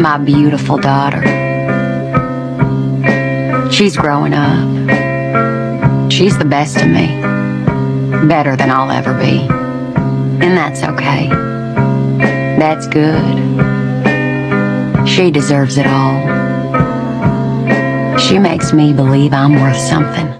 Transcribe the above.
my beautiful daughter. She's growing up. She's the best of me. Better than I'll ever be. And that's okay. That's good. She deserves it all. She makes me believe I'm worth something.